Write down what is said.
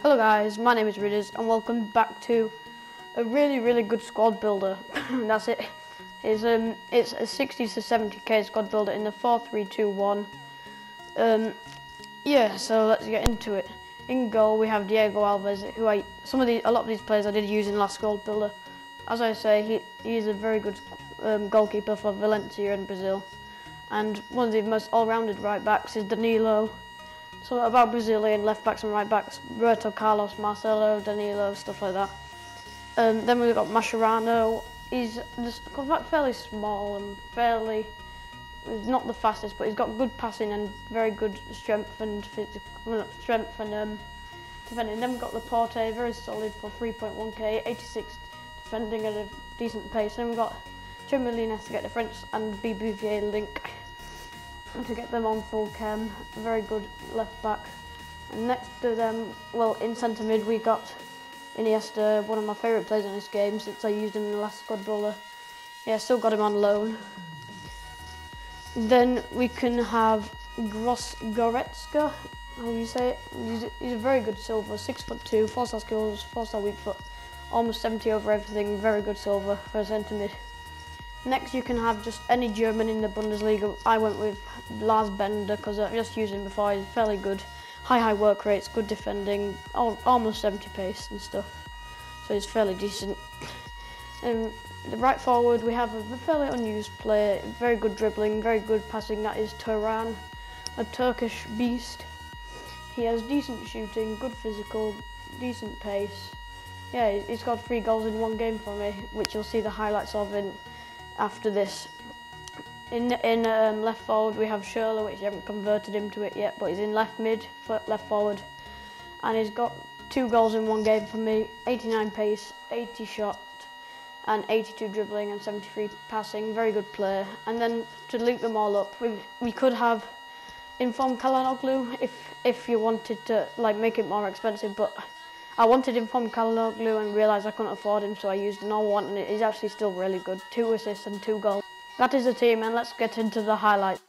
Hello guys, my name is Ridders and welcome back to a really really good squad builder. That's it. It's um it's a 60 to 70k squad builder in the 4-3-2-1. Um yeah, so let's get into it. In goal we have Diego Alves, who I some of the a lot of these players I did use in last squad builder. As I say, he he's a very good um, goalkeeper for Valencia in Brazil, and one of the most all-rounded right backs is Danilo. So about Brazilian left backs and right backs, Roberto Carlos, Marcelo, Danilo, stuff like that. Um, then we've got Mascherano. He's just fairly small and fairly, not the fastest, but he's got good passing and very good strength and physical, strength and um, defending. Then we've got Laporte, very solid for 3.1k, 86 defending at a decent pace. Then we've got Trémoulinas to get the French and BBVA link to get them on full chem. Very good left back. And next to them, well, in centre mid, we got Iniesta, one of my favourite players in this game since I used him in the last squad builder. Yeah, still got him on loan. Then we can have Gross Goretzka, how do you say it? He's a, he's a very good silver, six foot two, four star skills, four star weak foot, almost 70 over everything, very good silver for centre mid. Next, you can have just any German in the Bundesliga. I went with Lars Bender because I've uh, just used him before. He's fairly good. High, high work rates, good defending, almost 70 pace and stuff. So he's fairly decent. And um, the right forward, we have a fairly unused player. Very good dribbling, very good passing. That is Turan, a Turkish beast. He has decent shooting, good physical, decent pace. Yeah, he's got three goals in one game for me, which you'll see the highlights of in after this. In in um, left forward we have Schürrle, which I haven't converted him to it yet, but he's in left mid, left forward, and he's got two goals in one game for me, 89 pace, 80 shot, and 82 dribbling and 73 passing, very good player. And then to link them all up, we, we could have Inform Calhanoglu if if you wanted to like make it more expensive, but I wanted him from Calhanoglu and realised I couldn't afford him, so I used a normal one, and he's actually still really good. Two assists and two goals. That is the team, and let's get into the highlights.